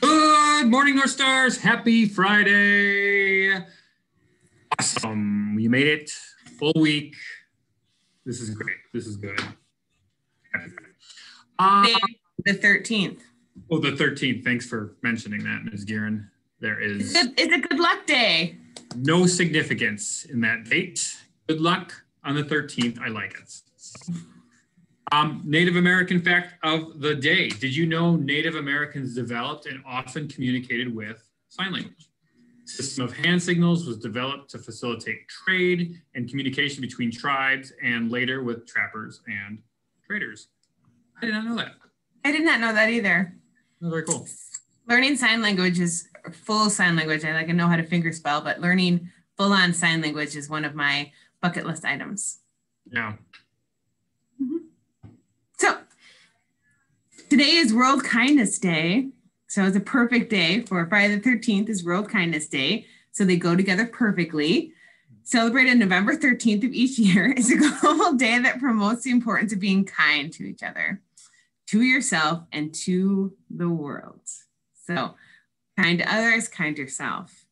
Good morning, North Stars. Happy Friday. Awesome. You made it full week. This is great. This is good. Uh, the 13th. Oh, the 13th. Thanks for mentioning that, Ms. Guerin. There is it's a, it's a good luck day. No significance in that date. Good luck on the 13th. I like it. Um, Native American fact of the day. Did you know Native Americans developed and often communicated with sign language? System of hand signals was developed to facilitate trade and communication between tribes and later with trappers and traders. I did not know that. I did not know that either. Oh, very cool. Learning sign language is full sign language. I like I know how to finger spell, but learning full on sign language is one of my bucket list items. Yeah. Mm-hmm. So today is World Kindness Day. So it's a perfect day for Friday the 13th is World Kindness Day. So they go together perfectly. Celebrated November 13th of each year is a global day that promotes the importance of being kind to each other, to yourself, and to the world. So kind to others, kind to yourself.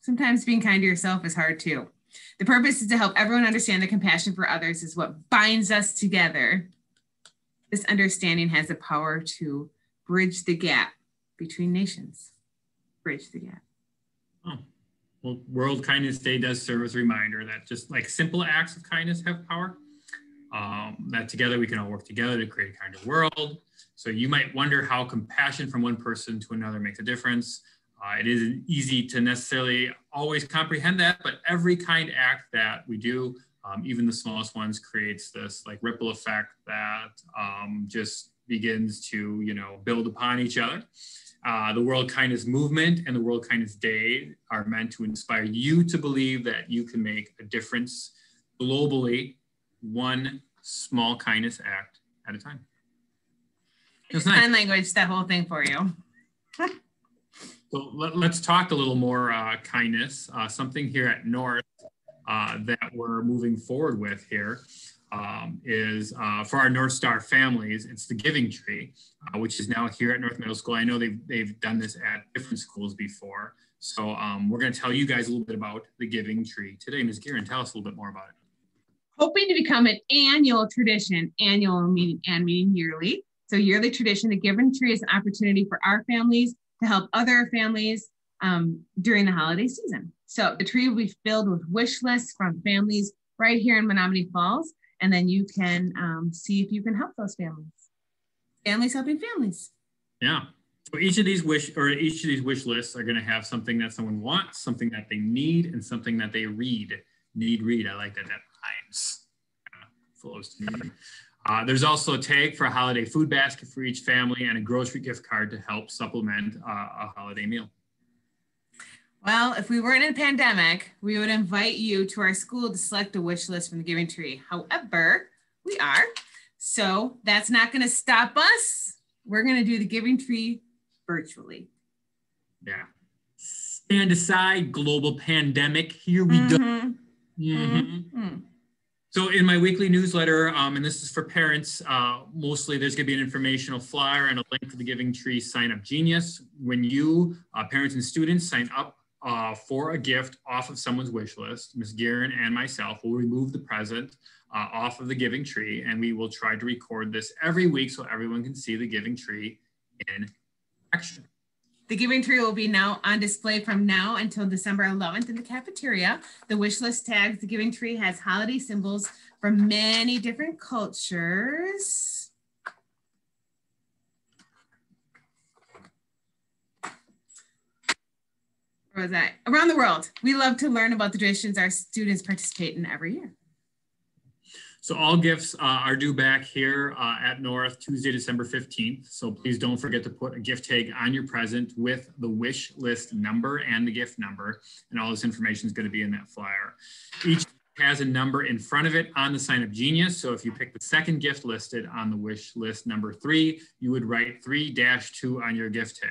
Sometimes being kind to yourself is hard too. The purpose is to help everyone understand that compassion for others is what binds us together. This understanding has the power to bridge the gap between nations. Bridge the gap. Oh, well, World Kindness Day does serve as a reminder that just like simple acts of kindness have power. Um, that together we can all work together to create a kinder world. So you might wonder how compassion from one person to another makes a difference. Uh, it isn't easy to necessarily always comprehend that, but every kind act that we do, um, even the smallest ones, creates this like ripple effect that um, just begins to you know build upon each other. Uh, the World Kindness Movement and the World Kindness Day are meant to inspire you to believe that you can make a difference globally, one small kindness act at a time. It's nice. Sign language, that whole thing for you. so let, us talk a little more uh, kindness. Uh, something here at North uh, that we're moving forward with here um, is uh, for our North Star families, it's the Giving Tree, uh, which is now here at North Middle School. I know they've, they've done this at different schools before. So um, we're going to tell you guys a little bit about the Giving Tree today. Ms. Guerin, tell us a little bit more about it. Hoping to become an annual tradition, annual meeting and meeting yearly. So yearly tradition, the Giving Tree is an opportunity for our families to help other families um, during the holiday season. So the tree will be filled with wish lists from families right here in Menomonee Falls and then you can um, see if you can help those families. Families helping families. Yeah. So each of these wish or each of these wish lists are going to have something that someone wants, something that they need, and something that they read. Need read. I like that. That rhymes. Flows to me. Uh, there's also a tag for a holiday food basket for each family and a grocery gift card to help supplement uh, a holiday meal. Well, if we weren't in a pandemic, we would invite you to our school to select a wish list from the Giving Tree. However, we are. So that's not going to stop us. We're going to do the Giving Tree virtually. Yeah. Stand aside, global pandemic. Here we mm-hmm. go. Mm-hmm. Mm-hmm. So in my weekly newsletter, um, and this is for parents, uh, mostly there's gonna be an informational flyer and a link to the Giving Tree Sign Up Genius. When you, uh, parents and students, sign up uh, for a gift off of someone's wish list, Ms. Guerin and myself will remove the present uh, off of the giving tree and we will try to record this every week so everyone can see the giving tree in action. The giving tree will be now on display from now until December 11th in the cafeteria. The wish list tags, the giving tree has holiday symbols from many different cultures. Was that? Around the world. We love to learn about the traditions our students participate in every year. So all gifts uh, are due back here uh, at North Tuesday, December 15th. So please don't forget to put a gift tag on your present with the wish list number and the gift number. And all this information is going to be in that flyer. Each has a number in front of it on the Sign Up Genius. So if you pick the second gift listed on the wish list number three, you would write 3-2 on your gift tag.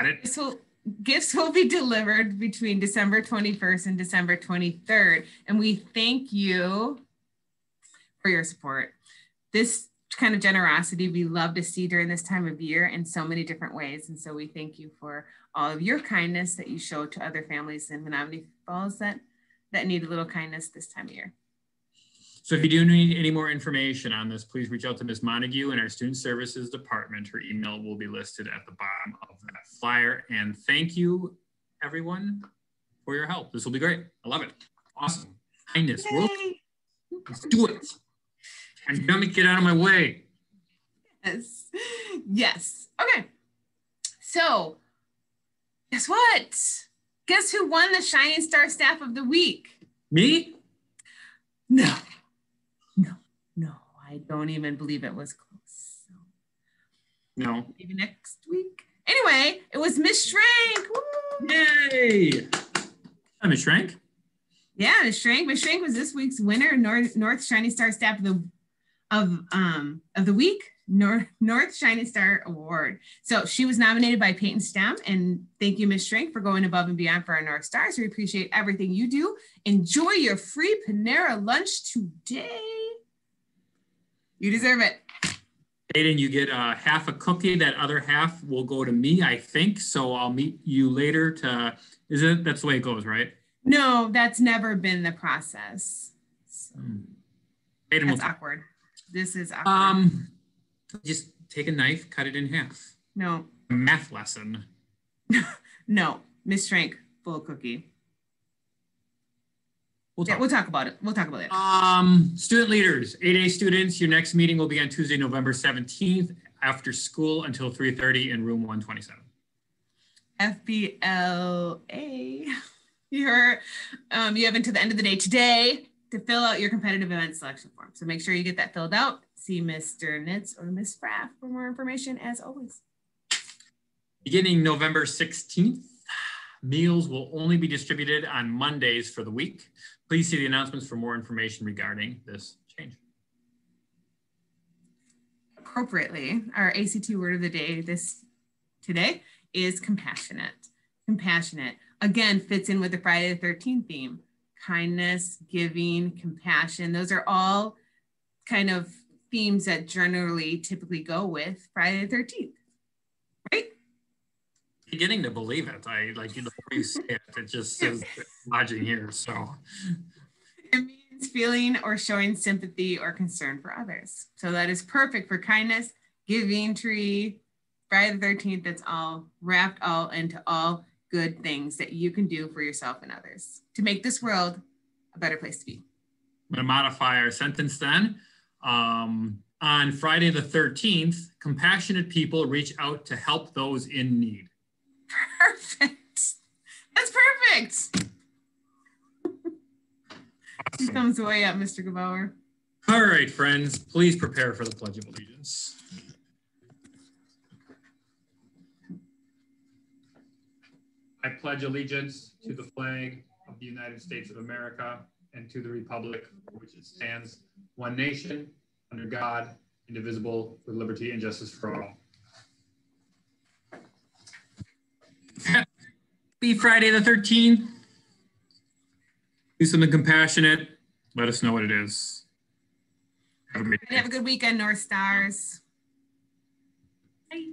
Got it? So gifts will be delivered between December 21st and December 23rd. And we thank you for your support. This kind of generosity we love to see during this time of year in so many different ways. And so we thank you for all of your kindness that you show to other families in Menomonee Falls that, that need a little kindness this time of year. So if you do need any more information on this, please reach out to Ms. Montague in our Student Services Department. Her email will be listed at the bottom of that flyer. And thank you, everyone, for your help. This will be great. I love it. Awesome. Kindness. Let's do it. Pandemic, get out of my way. Yes. Yes. Okay. So, guess what? Guess who won the Shining Star Staff of the Week? Me? No. I don't even believe it was close. So. No. Maybe next week. Anyway, it was Miss Shrank. Woo! Yay! Hi, Miss Shrank. Yeah, Miss Shrank. Miss Shrank was this week's winner, North North Shining Star Staff of the of um of the week North North Shining Star Award. So she was nominated by Peyton Stem, and thank you, Miss Shrink, for going above and beyond for our North Stars. We appreciate everything you do. Enjoy your free Panera lunch today. You deserve it. Aiden, you get uh, half a cookie. That other half will go to me, I think. So I'll meet you later. To is it? That's the way it goes, right? No, that's never been the process. So. Hmm. Aiden that's will awkward. This is awkward. Um, just take a knife, cut it in half. No. Math lesson. no, Miss Shrank, full cookie. We'll talk. Yeah, we'll talk about it. We'll talk about it. Um, student leaders, 8A students, your next meeting will be on Tuesday, November 17th after school until 3.30 in room 127. FBLA. You're, um, you have until the end of the day today to fill out your competitive event selection form. So make sure you get that filled out. See Mr. Nitz or Miss Fraff for more information as always. Beginning November 16th, meals will only be distributed on Mondays for the week. Please see the announcements for more information regarding this change. Appropriately, our ACT word of the day this today is compassionate. Compassionate again fits in with the Friday the 13th theme kindness, giving, compassion. Those are all kind of themes that generally typically go with Friday the 13th, right? Beginning to believe it. I like the more you say it, it just says lodging here. So it means feeling or showing sympathy or concern for others. So that is perfect for kindness, giving tree, Friday the 13th. That's all wrapped all into all good things that you can do for yourself and others to make this world a better place to be. I'm going to modify our sentence then. Um, on Friday the 13th, compassionate people reach out to help those in need. Perfect. That's perfect. Awesome. He comes way up, Mr. Gebauer. All right, friends, please prepare for the Pledge of Allegiance. I pledge allegiance to the flag of the United States of America and to the republic for which it stands, one nation, under God, indivisible, with liberty and justice for all. Be Friday the 13th. Do something compassionate. Let us know what it is. Have a, have a good weekend, North Stars. Bye.